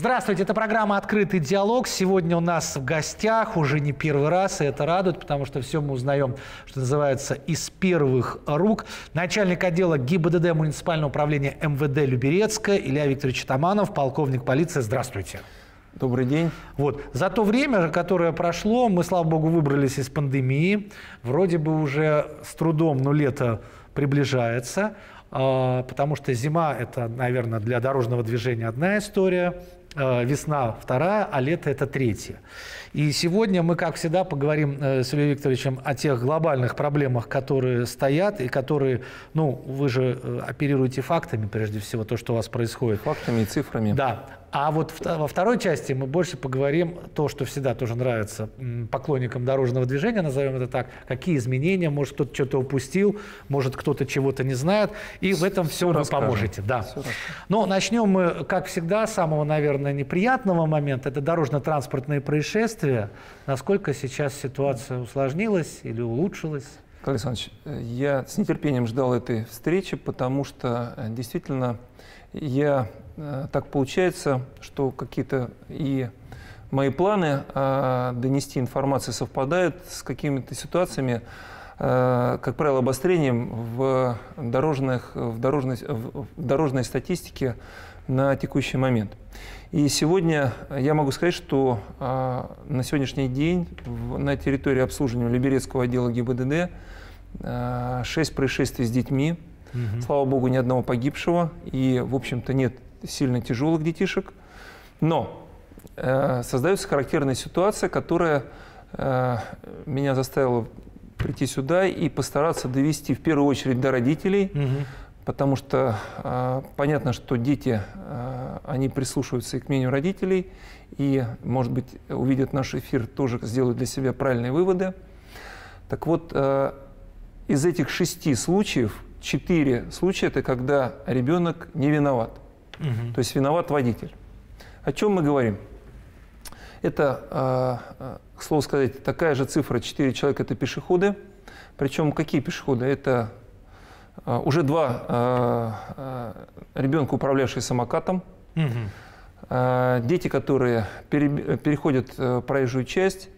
Здравствуйте, это программа «Открытый диалог». Сегодня у нас в гостях уже не первый раз, и это радует, потому что все мы узнаем, что называется, из первых рук. Начальник отдела ГИБДД муниципального управления МВД Люберецка Илья Викторович Таманов, полковник полиции. Здравствуйте. Добрый день. Вот. За то время, которое прошло, мы, слава богу, выбрались из пандемии. Вроде бы уже с трудом, но лето приближается, а, потому что зима – это, наверное, для дорожного движения одна история, весна вторая, а лето это третья. И сегодня мы, как всегда, поговорим э, с Ильей Викторовичем о тех глобальных проблемах, которые стоят и которые, ну, вы же э, оперируете фактами, прежде всего, то, что у вас происходит. Фактами и цифрами. Да. А вот во второй части мы больше поговорим то, что всегда тоже нравится поклонникам дорожного движения, назовем это так, какие изменения, может кто-то что-то упустил, может кто-то чего-то не знает, и в этом все, все вы поможете. Да. Но начнем мы, как всегда, с самого, наверное, неприятного момента, это дорожно-транспортные происшествия. Насколько сейчас ситуация усложнилась или улучшилась? Николай Александрович, я с нетерпением ждал этой встречи, потому что э, действительно я Э, так получается, что какие-то и мои планы э, донести информацию совпадают с какими-то ситуациями, э, как правило, обострением в, дорожных, в, дорожной, в дорожной статистике на текущий момент. И сегодня я могу сказать, что на сегодняшний день на территории обслуживания Либерецкого отдела ГИБДД 6 происшествий с детьми. Угу. Слава богу, ни одного погибшего. И, в общем-то, нет сильно тяжелых детишек. Но э, создается характерная ситуация, которая э, меня заставила прийти сюда и постараться довести в первую очередь до родителей, угу. Потому что э, понятно, что дети, э, они прислушиваются и к мнению родителей, и, может быть, увидят наш эфир, тоже сделают для себя правильные выводы. Так вот, э, из этих шести случаев, четыре случая – это когда ребенок не виноват. Угу. То есть виноват водитель. О чем мы говорим? Это, к слову сказать, такая же цифра, 4 человека – это пешеходы. Причем какие пешеходы? Это уже два ребенка, управлявшие самокатом, угу. дети, которые переходят э, проезжую часть,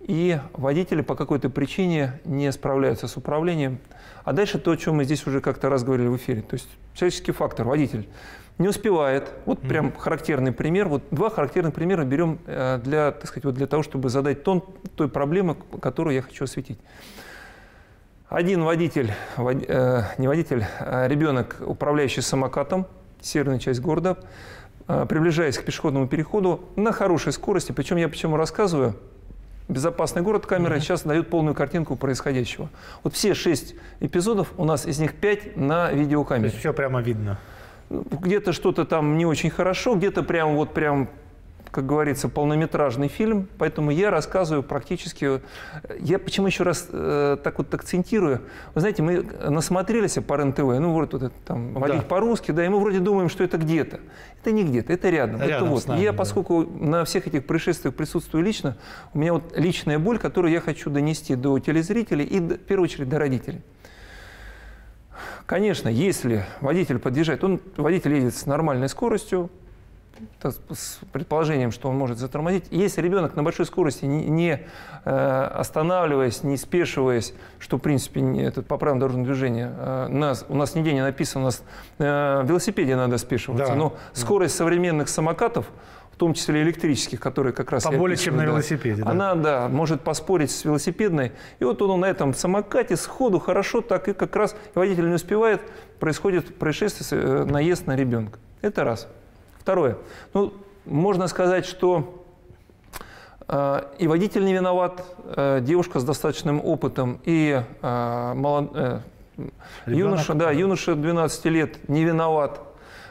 и водители по какой-то причине не справляются с управлением. А дальше то, о чем мы здесь уже как-то раз говорили в эфире. То есть человеческий фактор, водитель не успевает. Вот прям mm-hmm. характерный пример. Вот два характерных примера берем э, для, так сказать, вот для того, чтобы задать тон той проблемы, которую я хочу осветить. Один водитель, вод, э, не водитель, а ребенок, управляющий самокатом, северная часть города, э, приближаясь к пешеходному переходу на хорошей скорости. Причем я почему рассказываю, безопасный город камера mm-hmm. сейчас дают полную картинку происходящего. Вот все шесть эпизодов, у нас из них пять на видеокамере. То есть все прямо видно где-то что-то там не очень хорошо, где-то прям вот прям как говорится, полнометражный фильм, поэтому я рассказываю практически... Я почему еще раз э, так вот акцентирую? Вы знаете, мы насмотрелись по РЕН-ТВ, ну, вот, вот это, там, водить да. по-русски, да, и мы вроде думаем, что это где-то. Это не где-то, это рядом. рядом это вот. Нами, я, да. поскольку на всех этих происшествиях присутствую лично, у меня вот личная боль, которую я хочу донести до телезрителей и, в первую очередь, до родителей. Конечно, если водитель подъезжает, он, водитель едет с нормальной скоростью, с предположением, что он может затормозить. Если ребенок на большой скорости, не, не э, останавливаясь, не спешиваясь, что, в принципе, не, это по правилам дорожного движения, э, нас, у нас нигде не написано, у нас э, в велосипеде надо спешиваться, да. но скорость современных самокатов – том числе электрических, которые как раз... Поболее, чем на велосипеде. Да. Она, да, может поспорить с велосипедной. И вот он на этом самокате сходу хорошо так и как раз водитель не успевает, происходит происшествие, э, наезд на ребенка. Это раз. Второе. Ну, можно сказать, что э, и водитель не виноват, э, девушка с достаточным опытом, и э, молод, э, юноша, да, юноша 12 лет не виноват.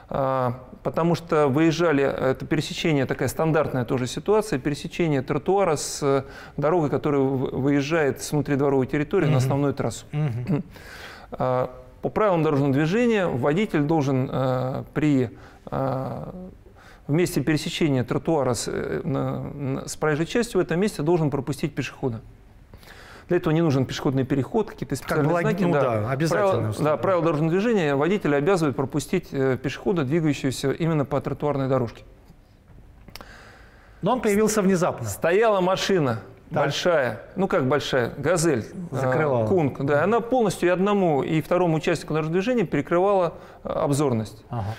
Э, потому что выезжали, это пересечение, такая стандартная тоже ситуация, пересечение тротуара с дорогой, которая выезжает с внутридворовой территории угу. на основную трассу. Угу. По правилам дорожного движения водитель должен э, при в месте пересечения тротуара с, с проезжей частью в этом месте должен пропустить пешехода. Для этого не нужен пешеходный переход, какие-то специальные как знаки. Ну да, да обязательно. Правила, да, правила дорожного движения водителя обязывают пропустить э, пешехода, двигающегося именно по тротуарной дорожке. Но он появился внезапно. Стояла машина Да. большая, ну как большая, газель, э, Закрывала. кунг, да, она полностью и одному, и второму участнику дорожного движения перекрывала э, обзорность. Ага.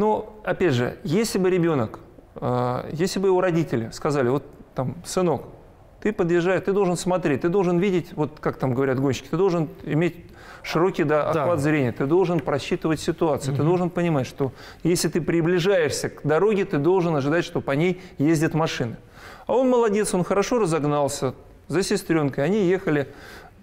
Но, опять же, если бы ребенок, э, если бы его родители сказали, вот там, сынок, ты подъезжаешь, ты должен смотреть, ты должен видеть, вот как там говорят гонщики, ты должен иметь широкий да, Да. охват зрения, ты должен просчитывать ситуацию, ты должен понимать, что если ты приближаешься к дороге, ты должен ожидать, что по ней ездят машины. А он молодец, он хорошо разогнался за сестренкой, они ехали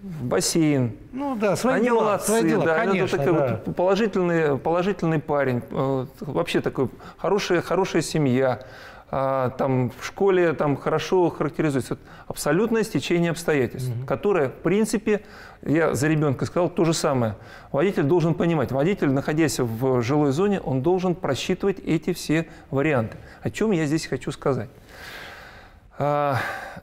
в бассейн, Ну да, свои они дела, молодцы, свои дела, да, это конечно, такой да. вот положительный, положительный парень, э, вообще такой хорошая, хорошая семья, а, там в школе там хорошо характеризуется. Абсолютное стечение обстоятельств, которое, в принципе, я за ребенка сказал то же самое. Водитель должен понимать, водитель, находясь в жилой зоне, он должен просчитывать эти все варианты. О чем я здесь хочу сказать? А,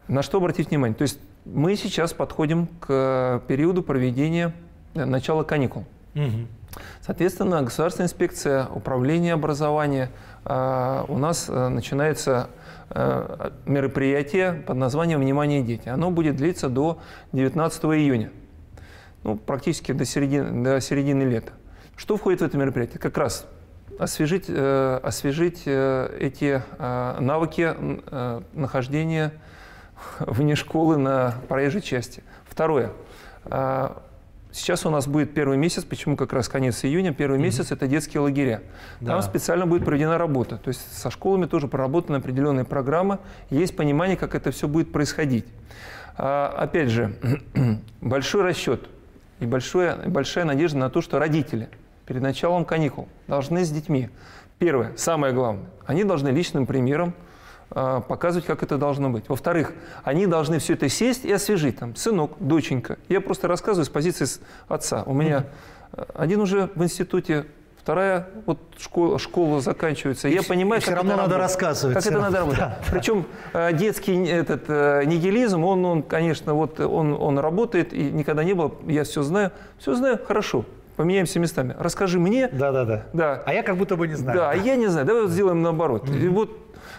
На что обратить внимание? То есть мы сейчас подходим к периоду проведения э, начала каникул. Мгм. Соответственно, государственная инспекция управления образования а, у нас э, начинается э, мероприятие под названием «Внимание, дети». Оно будет длиться до 19 июня, ну, практически до середины, до середины лета. Что входит в это мероприятие? Как раз освежить, э, освежить э, эти э, навыки э, нахождения вне школы на проезжей части. Второе. А, Сейчас у нас будет первый месяц, почему как раз конец июня, первый месяц это детские лагеря. Там Да. специально будет проведена работа. То есть со школами тоже проработана определенная программа, есть понимание, как это все будет происходить. А, Опять же, большой расчет и большое, большая надежда на то, что родители перед началом каникул должны с детьми, первое, самое главное, они должны личным примером показывать, как это должно быть. Во-вторых, они должны все это сесть и освежить. Там, сынок, доченька. Я просто рассказываю с позиции отца. У меня э, один уже в институте, вторая вот школа, школа заканчивается. Я понимаю, и всё как равно это надо рассказывать, Как это надо работать. Да. Причем э, детский этот э, нигилизм, он, он, конечно, вот он, он работает и никогда не было. Я все знаю, все знаю, хорошо. Поменяемся местами. Расскажи мне, Да-да-да. да, А я как будто бы не знаю. да, а я не знаю, давай вот сделаем наоборот. И вот,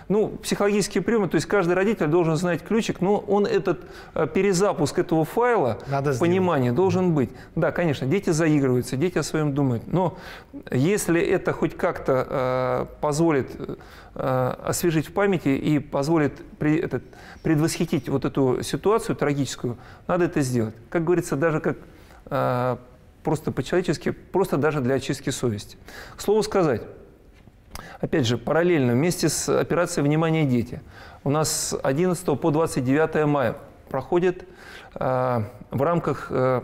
ну, психологические приемы, то есть каждый родитель должен знать ключик, но он этот э, перезапуск этого файла, Надо сделать. понимание должен быть. Да, конечно, дети заигрываются, дети о своем думают, но если это хоть как-то э, позволит э, освежить в памяти и позволит при- этот, предвосхитить вот эту ситуацию трагическую, надо это сделать. Как говорится, даже как э, просто по-человечески, просто даже для очистки совести. К слову сказать, опять же, параллельно, вместе с операцией «Внимание, дети», у нас с 11 по 29 мая проходит э, в рамках э,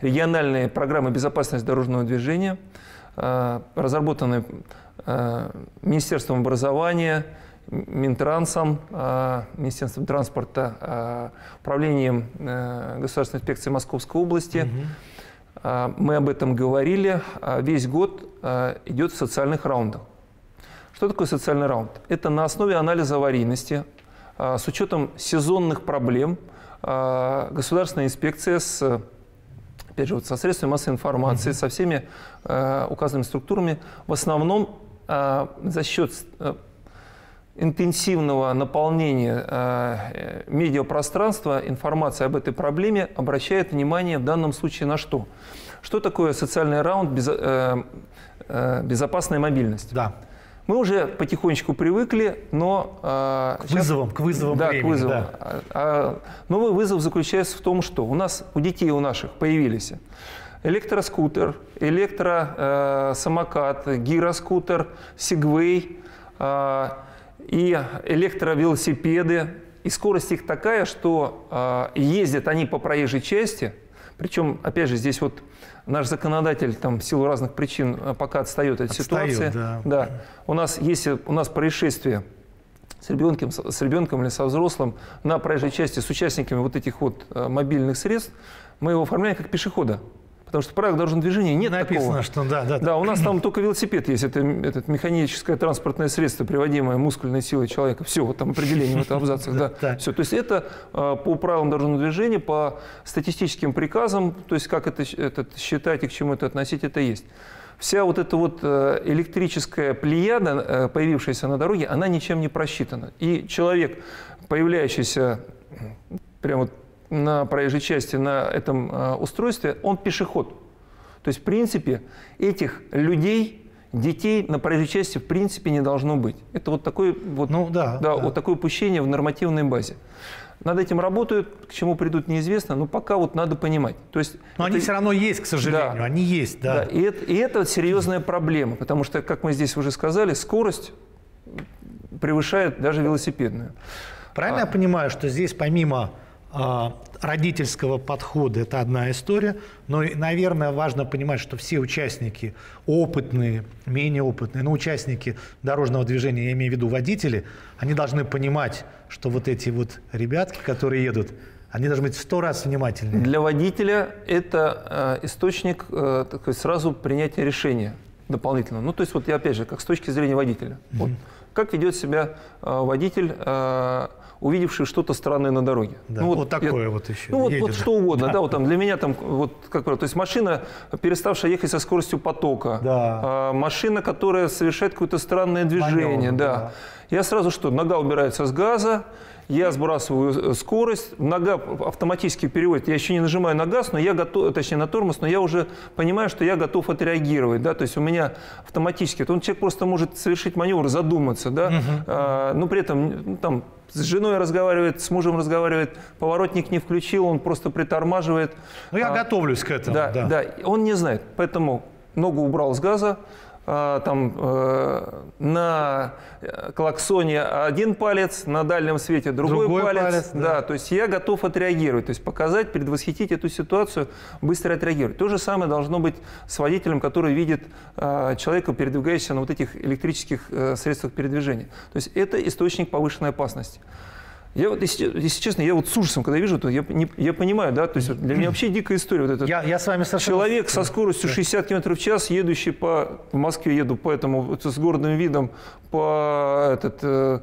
региональной программы безопасности дорожного движения, э, разработанной э, Министерством образования, Минтрансом, э, Министерством транспорта, э, Управлением э, Государственной инспекции Московской области. А, Мы об этом говорили. А, Весь год а, идет в социальных раундах. Что такое социальный раунд? Это на основе анализа аварийности, а, с учетом сезонных проблем, а, государственная инспекция с опять же, вот со средствами массовой информации, со всеми э, указанными структурами, в основном э, за счет э, интенсивного наполнения э, медиапространства информация об этой проблеме обращает внимание в данном случае на что? Что такое социальный раунд безо- э, э, безопасная мобильность? Да. Мы уже потихонечку привыкли, но... э, К щас- вызовам, к вызовам да, времени, к вызову. да. А- а новый вызов заключается в том, что у нас, у детей у наших появились электроскутер, электросамокат, гироскутер, сегвей э, и электровелосипеды. И скорость их такая, что э, ездят они по проезжей части, причем, опять же, здесь вот наш законодатель там в силу разных причин э, пока отстает от Отстает, ситуации. да. Да. У нас, если у нас происшествие с ребенком, с ребенком или со взрослым на проезжей части с участниками вот этих вот э, мобильных средств, мы его оформляем как пешехода. Потому что в правилах дорожного движения нет Написано, такого. что да, да. Да, у нас там только велосипед есть, это, это механическое транспортное средство, приводимое мускульной силой человека. Все, вот там определение в этом абзацах, да. Все, то есть это э, по правилам дорожного движения, по статистическим приказам, то есть как это, считать и к чему это относить, это есть. вся вот эта вот э, электрическая плеяда, э, появившаяся на дороге, она ничем не просчитана. И человек, появляющийся прямо на проезжей части на этом э, устройстве, он пешеход. То есть, в принципе, этих людей, детей на проезжей части в принципе не должно быть. Это вот такое вот, ну, да, да, да. вот такое упущение в нормативной базе. Над этим работают, к чему придут неизвестно, но пока вот надо понимать. То есть но это... они все равно есть, к сожалению, да. они есть, да. да. И, это, и это серьезная проблема, потому что, как мы здесь уже сказали, скорость превышает даже велосипедную. Правильно а... я понимаю, что здесь помимо а, родительского подхода это одна история, но, наверное, важно понимать, что все участники, опытные, менее опытные, но участники дорожного движения, я имею в виду водители, они должны понимать, что вот эти вот ребятки, которые едут, они должны быть в сто раз внимательнее. Для водителя это э, источник э, такой, сразу принятия решения дополнительного. Ну, то есть вот я опять же, как с точки зрения водителя. Mm-hmm. Вот, как ведет себя э, водитель э, увидевший что-то странное на дороге. Да, ну, вот, вот такое я, вот еще. Ну, вот, вот что угодно, да. да, вот там для меня там, вот как то есть машина, переставшая ехать со скоростью потока, да. а, машина, которая совершает какое-то странное движение, Маневр, да. да. Я сразу что, нога убирается с газа, я сбрасываю э, скорость, нога автоматически переводит. Я еще не нажимаю на газ, но я готов, точнее на тормоз, но я уже понимаю, что я готов отреагировать, да, то есть у меня автоматически, то он человек просто может совершить маневр, задуматься, да, угу. а, но при этом ну, там с женой разговаривает, с мужем разговаривает, поворотник не включил, он просто притормаживает. Ну я а, готовлюсь к этому. Да, да, да, он не знает, поэтому ногу убрал с газа, там, э, на клаксоне один палец, на дальнем свете другой, другой палец. палец да. да, то есть я готов отреагировать, то есть показать, предвосхитить эту ситуацию, быстро отреагировать. То же самое должно быть с водителем, который видит э, человека, передвигающегося на вот этих электрических э, средствах передвижения. То есть это источник повышенной опасности. Я вот, если, если честно, я вот с ужасом, когда вижу это, я, не, я понимаю, да, то есть для меня вообще дикая история. Вот этот я, я с вами совершенно... Человек со скоростью 60 км в час, едущий по... В Москве еду по этому, вот, с городным видом по этот, э,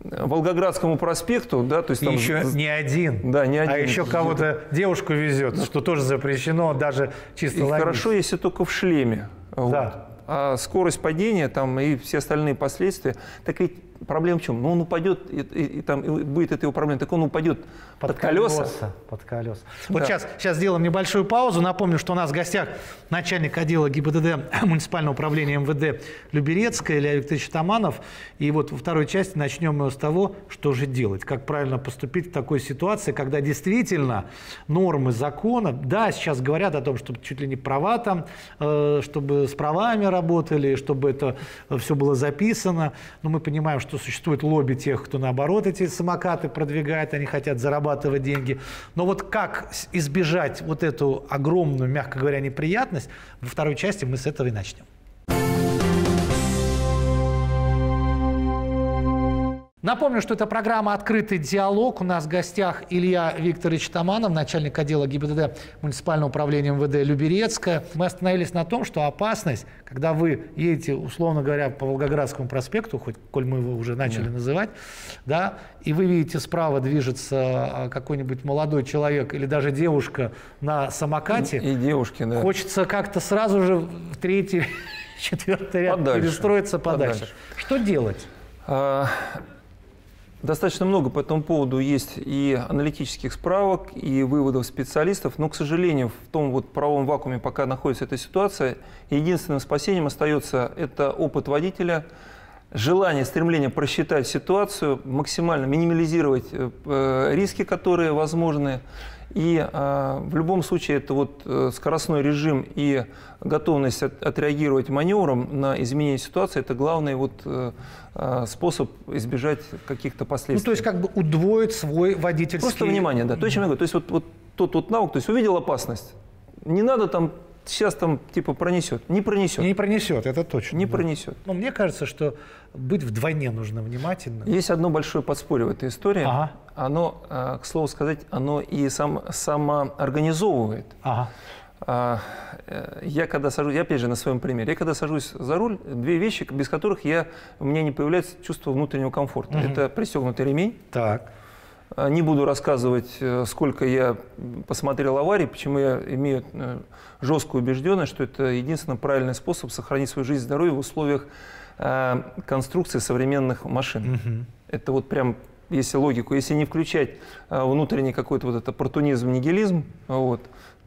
Волгоградскому проспекту, да, то есть И там... еще не один. Да, не а один. А еще кого-то девушку везет, что тоже запрещено, даже чисто И хорошо, если только в шлеме. Да. Вот. А скорость падения там, и все остальные последствия, так ведь проблема в чем? Ну, он упадет, и, и, и там и будет это его проблема, так он упадет под, под колеса. колеса. Под колеса. Да. Вот сейчас, сейчас сделаем небольшую паузу. Напомню, что у нас в гостях начальник отдела ГИБДД муниципального управления МВД Люберецкая Илья Викторович Таманов. И вот во второй части начнем мы с того, что же делать, как правильно поступить в такой ситуации, когда действительно нормы закона, да, сейчас говорят о том, чтобы чуть ли не права там, э, чтобы с правами работали, чтобы это все было записано. Но мы понимаем, что существует лобби тех, кто наоборот эти самокаты продвигает, они хотят зарабатывать деньги. Но вот как избежать вот эту огромную, мягко говоря, неприятность, во второй части мы с этого и начнем. Напомню, что это программа «Открытый диалог». У нас в гостях Илья Викторович Таманов, начальник отдела ГИБДД муниципального управления МВД Люберецкая. Мы остановились на том, что опасность, когда вы едете, условно говоря, по Волгоградскому проспекту, хоть коль мы его уже начали да. называть, да, и вы видите справа движется а, какой-нибудь молодой человек или даже девушка на самокате. И, и девушки, да. Хочется как-то сразу же в третий, четвертый ряд подальше. перестроиться подальше. подальше. Что делать? Достаточно много по этому поводу есть и аналитических справок, и выводов специалистов, но, к сожалению, в том вот правовом вакууме, пока находится эта ситуация, единственным спасением остается это опыт водителя, желание, стремление просчитать ситуацию, максимально минимализировать э, э, риски, которые возможны, и э, в любом случае это вот э, скоростной режим и готовность от, отреагировать маневром на изменение ситуации – это главный вот, э, способ избежать каких-то последствий. Ну, то есть как бы удвоить свой водительский… Просто внимание, да. То, о чем я говорю. То есть вот, вот тот вот навык, то есть увидел опасность, не надо там сейчас там типа пронесет. Не пронесет. Не пронесет, это точно. Не да. пронесет. Но мне кажется, что быть вдвойне нужно внимательным. Есть одно большое подспорье в этой истории. Ага. Оно, э, к слову сказать, оно и сам, самоорганизовывает. Ага. А, э, я когда сажусь, я опять же на своем примере, я когда сажусь за руль, две вещи, без которых я, у меня не появляется чувство внутреннего комфорта. Угу. Это пристегнутый ремень. Так А, не буду рассказывать, э, сколько я посмотрел аварий, почему я имею жесткую убежденность, что это единственный правильный способ сохранить свою жизнь и здоровье в условиях э, конструкции современных машин. Угу. Это вот прям если логику, если не включать внутренний какой-то вот это оппортунизм, нигилизм, вот,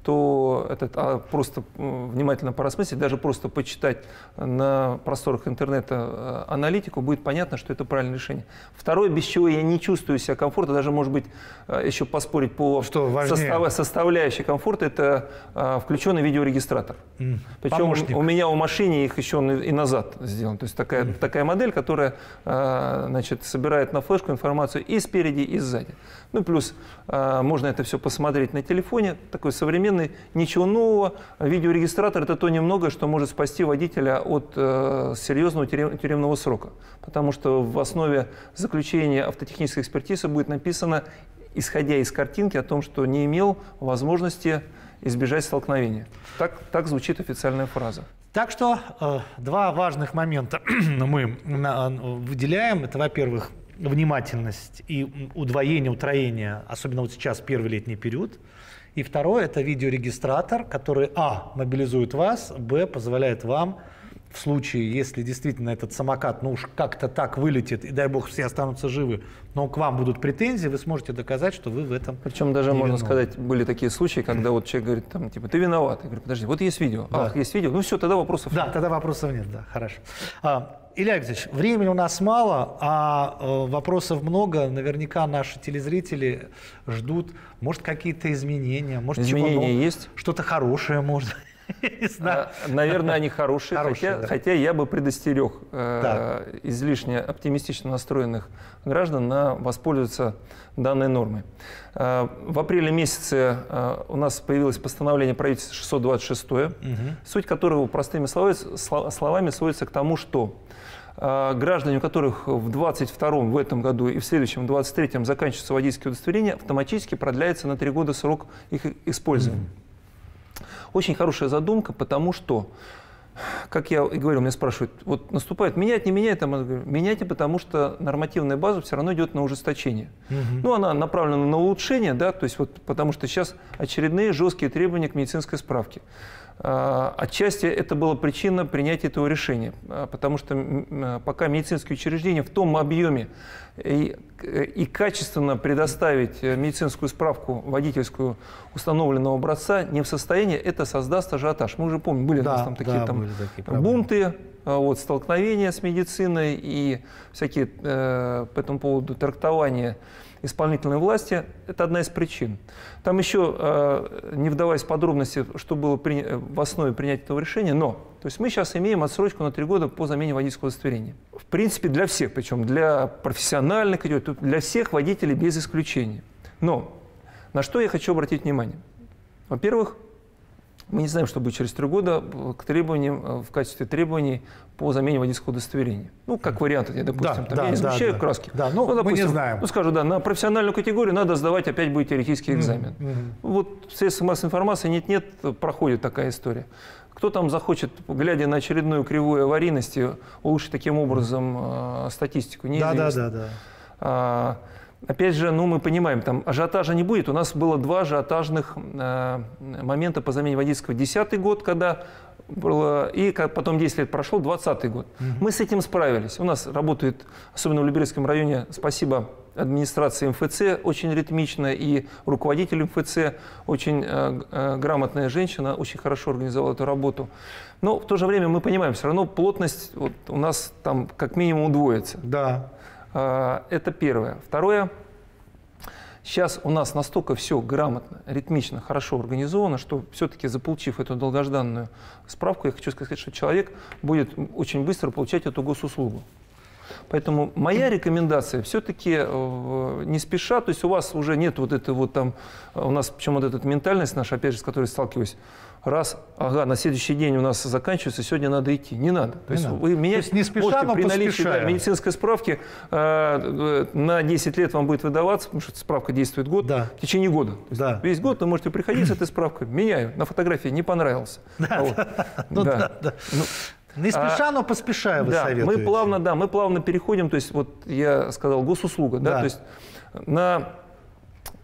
то это а, просто внимательно порасмыслить, даже просто почитать на просторах интернета э, аналитику, будет понятно, что это правильное решение. Второе, без чего я не чувствую себя комфорта, даже, может быть, э, еще поспорить по что состав, составляющей комфорта, это э, включенный видеорегистратор. Mm. Причем Помощник. у меня в машине их еще и назад сделан. То есть такая, mm. такая модель, которая значит, собирает на флешку информацию и спереди, и сзади. Ну, плюс можно это все посмотреть на телефоне, такой современный современный, ничего нового. Видеорегистратор – это то немногое, что может спасти водителя от э, серьезного тюрем, тюремного срока. Потому что в основе заключения автотехнической экспертизы будет написано, исходя из картинки, о том, что не имел возможности избежать столкновения. Так, так звучит официальная фраза. Так что э, два важных момента мы на, выделяем. Это, во-первых, внимательность и удвоение, утроение, особенно вот сейчас, первый летний период – и второе – это видеорегистратор, который, а, мобилизует вас, б, позволяет вам в случае, если действительно этот самокат, ну уж как-то так вылетит, и дай бог все останутся живы, но к вам будут претензии, вы сможете доказать, что вы в этом Причем даже, можно виновны. сказать, были такие случаи, когда вот человек говорит, там, типа, ты виноват. Я говорю, подожди, вот есть видео. Да. Ах, есть видео. Ну все, тогда вопросов да, нет. Да, тогда вопросов нет, да, хорошо. А, Илья Алексеевич, времени у нас мало, а э, вопросов много. Наверняка наши телезрители ждут, может, какие-то изменения, может, изменения есть? Что-то хорошее, может. А, наверное, они хорошие, хорошие хотя, да. хотя я бы предостерег э, излишне оптимистично настроенных граждан на воспользоваться данной нормой. Э, в апреле месяце э, у нас появилось постановление правительства 626, угу. суть которого простыми словами, словами сводится к тому, что а, граждане, у которых в 22 в этом году и в следующем, в 23 заканчивается водительское удостоверение, автоматически продляется на 3 года срок их использования. Mm-hmm. Очень хорошая задумка, потому что как я и говорил, меня спрашивают, вот наступает, менять, не менять, там, говорю, меняйте, потому что нормативная база все равно идет на ужесточение. Угу. Ну, она направлена на улучшение, да, то есть вот, потому что сейчас очередные жесткие требования к медицинской справке. А, отчасти это была причина принятия этого решения, а, потому что а, пока медицинские учреждения в том объеме и, и качественно предоставить э, медицинскую справку водительскую установленного образца не в состоянии, это создаст ажиотаж. Мы уже помним, были да, у нас там такие, да, там, такие бунты, вот, столкновения с медициной и всякие э, по этому поводу трактования исполнительной власти, это одна из причин. Там еще, э, не вдаваясь в подробности, что было в основе принятия этого решения, но то есть мы сейчас имеем отсрочку на три года по замене водительского удостоверения. В принципе, для всех, причем для профессиональных, для всех водителей без исключения. Но на что я хочу обратить внимание? Во-первых, мы не знаем, что будет через три года к требованиям, э, в качестве требований по замене водительского удостоверения. Ну, как вариант, я, допустим, да, там, да, я не да, краски. Да, ну, ну допустим, мы не знаем. Ну, скажу, да, на профессиональную категорию надо сдавать, опять будет теоретический экзамен. Mm-hmm. Вот в средствах массовой информации нет-нет, проходит такая история. Кто там захочет, глядя на очередную кривую аварийности, улучшить таким образом э, статистику? Неизвестно. Да, да, да. да. А, Опять же, ну, мы понимаем, там ажиотажа не будет. У нас было два ажиотажных э, момента по замене водительского. Десятый год, когда было, и как потом 10 лет прошло, 20 год. Угу. Мы с этим справились. У нас работает, особенно в Люберецком районе, спасибо администрации МФЦ, очень ритмично, и руководитель МФЦ, очень э, э, грамотная женщина, очень хорошо организовала эту работу. Но в то же время мы понимаем, все равно плотность вот, у нас там как минимум удвоится. Да. А, это первое. Второе. Сейчас у нас настолько все грамотно, ритмично, хорошо организовано, что все-таки заполучив эту долгожданную справку, я хочу сказать, что человек будет очень быстро получать эту госуслугу. Поэтому моя рекомендация все-таки э, не спеша, то есть у вас уже нет вот этой вот там, у нас, причем вот эта ментальность наша, опять же, с которой сталкиваюсь, раз, ага, на следующий день у нас заканчивается, сегодня надо идти. Не надо. То не есть надо. вы менять есть не спеша, можете при наличии да, медицинской справки э, э, на 10 лет вам будет выдаваться, потому что справка действует год, да. в течение года. да. Весь год вы можете приходить с этой справкой, меняю, на фотографии не понравился. Да, вот. ну, да. Да, да. Ну, не спеша, а, но поспешая вы да, советуете. Мы плавно, да, мы плавно переходим, то есть вот я сказал госуслуга, да, да то есть на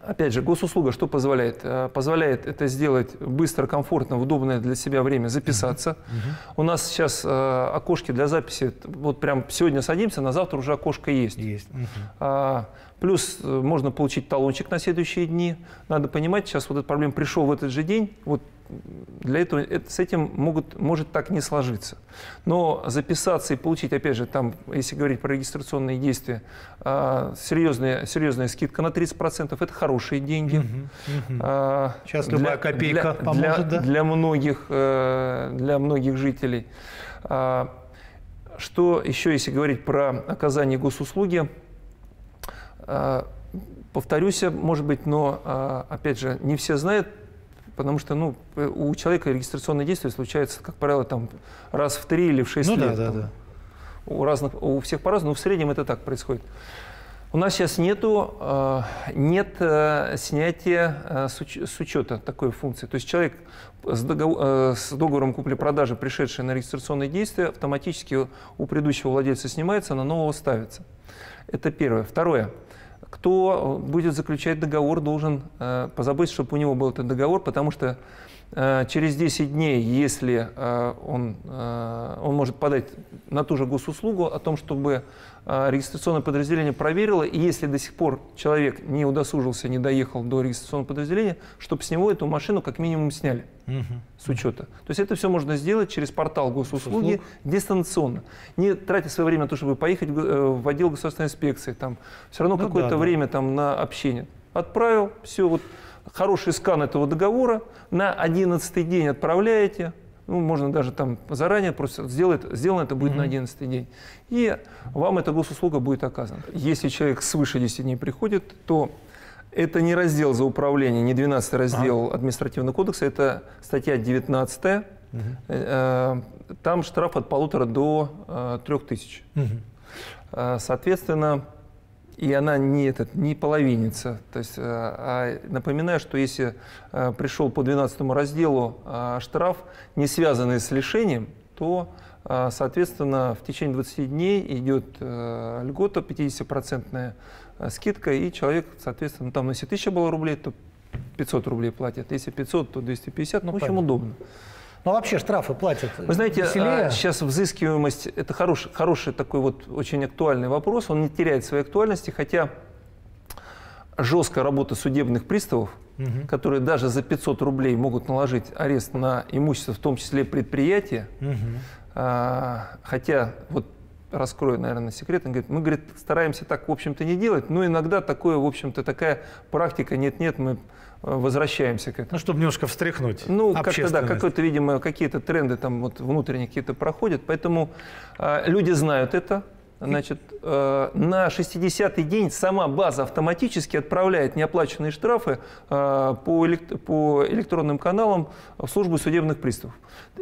Опять же, госуслуга что позволяет? Э, позволяет это сделать быстро, комфортно, в удобное для себя время записаться. Uh-huh. У нас сейчас э, окошки для записи, вот прям сегодня садимся, на завтра уже окошко есть. Есть. Uh-huh. А, плюс э, можно получить талончик на следующие дни. Надо понимать, сейчас вот эта проблема пришел в этот же день, вот для этого это, с этим могут, может так не сложиться. Но записаться и получить, опять же, там, если говорить про регистрационные действия, а, серьезная, серьезная скидка на 30%, это хорошие деньги. Угу, угу. А, Сейчас для, любая копейка для, поможет, для, да? Для многих, э, для многих жителей. А, что еще, если говорить про оказание госуслуги, а, повторюсь, может быть, но, а, опять же, не все знают, потому что ну, у человека регистрационные действия случаются, как правило, там, раз в три или в шесть ну, лет. Да, там. да, да. У, разных, у всех по-разному, но в среднем это так происходит. У нас сейчас нету, э, нет э, снятия э, с учета такой функции. То есть человек с, договор, с договором купли-продажи, пришедший на регистрационные действия, автоматически у предыдущего владельца снимается, на нового ставится. Это первое. Второе кто будет заключать договор, должен э, позаботиться, чтобы у него был этот договор, потому что э, через 10 дней, если э, он, э, он может подать на ту же госуслугу о том, чтобы регистрационное подразделение проверило, и если до сих пор человек не удосужился, не доехал до регистрационного подразделения, чтобы с него эту машину как минимум сняли угу. с учета. То есть это все можно сделать через портал госуслуги Услуг. дистанционно, не тратя свое время на то, чтобы поехать в э, отдел государственной инспекции, там все равно ну, какое-то да, время да. там на общение. Отправил, все, вот хороший скан этого договора, на 11 день отправляете, ну, можно даже там заранее просто сделать, сделано это будет mm-hmm. на 11 день. И вам эта госуслуга будет оказана. Если человек свыше 10 дней приходит, то это не раздел за управление, не 12 раздел а. административного кодекса, это статья 19. Угу. Э, там штраф от полутора до э, трех тысяч. Угу. Соответственно, и она не, этот, не половинится. То есть, э, а напоминаю, что если э, пришел по 12 разделу а штраф, не связанный с лишением, то, соответственно, в течение 20 дней идет льгота, 50% скидка, и человек, соответственно, там, если 1000 было рублей, то 500 рублей платит. Если 500, то 250. Ну, в общем, понятно. удобно. Ну, вообще штрафы платят Вы знаете, веселее. сейчас взыскиваемость – это хороший, хороший такой вот очень актуальный вопрос. Он не теряет своей актуальности, хотя жесткая работа судебных приставов, угу. которые даже за 500 рублей могут наложить арест на имущество, в том числе предприятия, угу. а, хотя вот раскрою, наверное, секрет, он говорит, мы, говорит, стараемся так, в общем-то, не делать, но иногда такое, в общем-то, такая практика, нет-нет, мы возвращаемся к этому. Ну, чтобы немножко встряхнуть Ну, как-то, да, какой-то, видимо, какие-то тренды там вот внутренние какие-то проходят, поэтому э, люди знают это, Значит, э, на 60-й день сама база автоматически отправляет неоплаченные штрафы э, по, по электронным каналам в службу судебных приставов.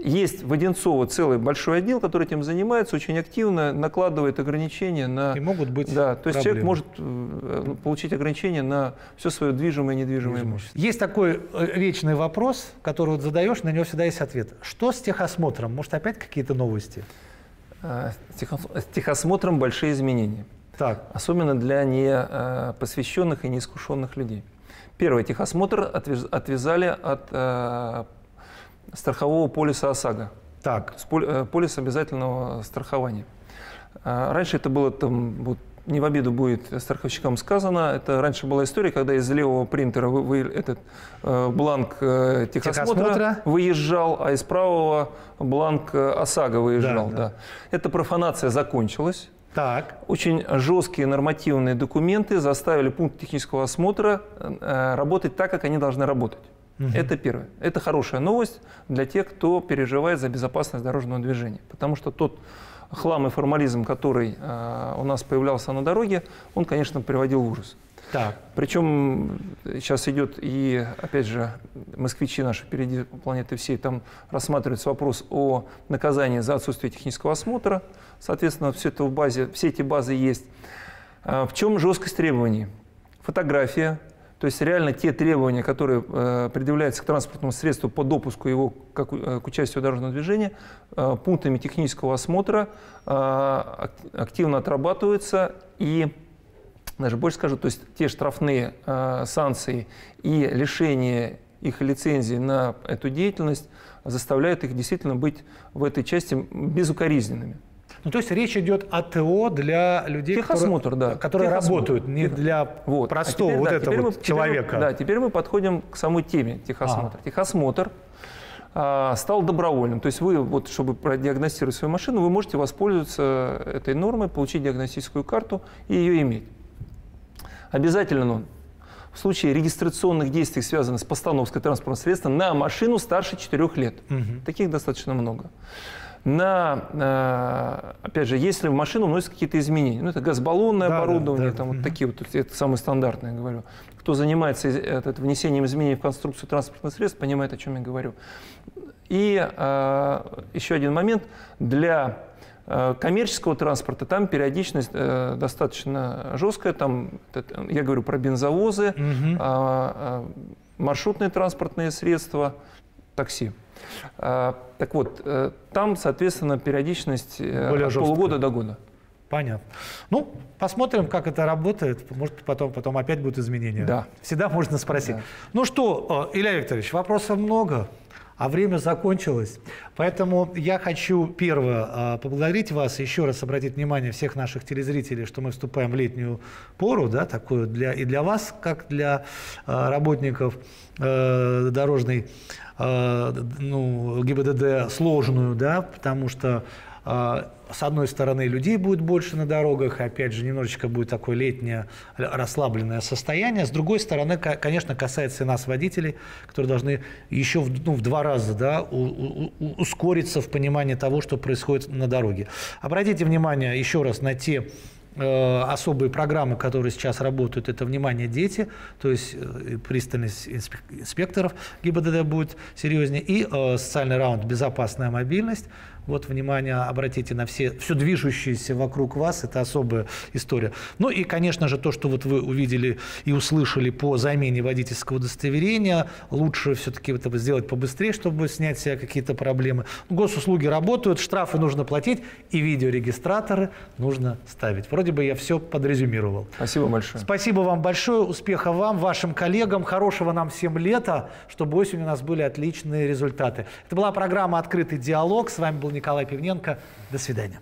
Есть в Одинцово целый большой отдел, который этим занимается, очень активно накладывает ограничения на... И могут быть Да, то есть проблемы. человек может э, получить ограничения на все свое движимое и недвижимое имущество. Есть такой вечный вопрос, который вот задаешь, на него всегда есть ответ. Что с техосмотром? Может, опять какие-то новости? С техосмотром большие изменения. Так. Особенно для непосвященных и неискушенных людей. Первый техосмотр отвязали от э, страхового полиса ОСАГО. Так. Э, полис обязательного страхования. Э, раньше это было там, вот, не в обиду будет страховщикам сказано, это раньше была история, когда из левого принтера вы, вы, этот э, бланк э, техосмотра, техосмотра выезжал, а из правого бланк э, ОСАГО выезжал. Да, да. Да. Эта профанация закончилась. Так. Очень жесткие нормативные документы заставили пункт технического осмотра э, работать так, как они должны работать. Угу. Это первое. Это хорошая новость для тех, кто переживает за безопасность дорожного движения. Потому что тот хлам и формализм, который э, у нас появлялся на дороге, он, конечно, приводил в ужас. Так. Причем сейчас идет и, опять же, москвичи наши впереди планеты всей, там рассматривается вопрос о наказании за отсутствие технического осмотра. Соответственно, все это в базе, все эти базы есть. А в чем жесткость требований? Фотография, то есть реально те требования, которые э, предъявляются к транспортному средству по допуску его как, э, к участию дорожного движения, э, пунктами технического осмотра э, активно отрабатываются и даже больше скажу, то есть те штрафные э, санкции и лишение их лицензии на эту деятельность заставляют их действительно быть в этой части безукоризненными. Ну, то есть речь идет о ТО для людей, Техосмотр, которые, да. которые Техосмотр. работают, не для вот. простого а теперь, вот да, этого вот мы, человека. Теперь да, теперь мы подходим к самой теме техосмотра. Ага. Техосмотр а, стал добровольным. То есть вы, вот, чтобы продиагностировать свою машину, вы можете воспользоваться этой нормой, получить диагностическую карту и ее иметь. Обязательно он в случае регистрационных действий, связанных с постановкой транспортного средства на машину старше 4 лет. Мгм. Таких достаточно много. На, э, опять же, если в машину вносятся какие-то изменения, ну, это газбаллонное Да, да, оборудование, да. там вот такие вот, это самые стандартные, я говорю. Кто занимается из- это, внесением изменений в конструкцию транспортных средств, понимает, о чем я говорю. И э, еще один момент. Для э, коммерческого транспорта там периодичность э, достаточно жесткая. Там, я говорю про бензовозы, а, маршрутные транспортные средства, такси. А, Так вот, э, там, соответственно, периодичность э, Более от жесткая. полугода до года. Понятно. Ну, посмотрим, как это работает. Может, потом, потом опять будут изменения. Да. Всегда можно спросить. Да. Ну что, э, Илья Викторович, вопросов много, а время закончилось. Поэтому я хочу, первое, э, поблагодарить вас, еще раз обратить внимание всех наших телезрителей, что мы вступаем в летнюю пору, да, такую для, и для вас, как для э, работников э, дорожной э, ну, ГИБДД сложную, да, потому что с одной стороны людей будет больше на дорогах, и опять же немножечко будет такое летнее расслабленное состояние. С другой стороны, ко- конечно, касается и нас, водителей, которые должны еще в, ну, в два раза да, у- у- ускориться в понимании того, что происходит на дороге. Обратите внимание еще раз на те э, особые программы, которые сейчас работают, это «Внимание, дети», то есть э, пристальность инспек- инспекторов ГИБДД будет серьезнее, и э, социальный раунд «Безопасная мобильность». Вот, внимание, обратите на все, все движущееся вокруг вас, это особая история. Ну и, конечно же, то, что вот вы увидели и услышали по замене водительского удостоверения, лучше все-таки это сделать побыстрее, чтобы снять с себя какие-то проблемы. Госуслуги работают, штрафы нужно платить, и видеорегистраторы нужно ставить. Вроде бы я все подрезюмировал. Спасибо большое. Спасибо вам большое, успехов вам, вашим коллегам, хорошего нам всем лета, чтобы осенью у нас были отличные результаты. Это была программа «Открытый диалог». С вами Николай Пивненко. До свидания.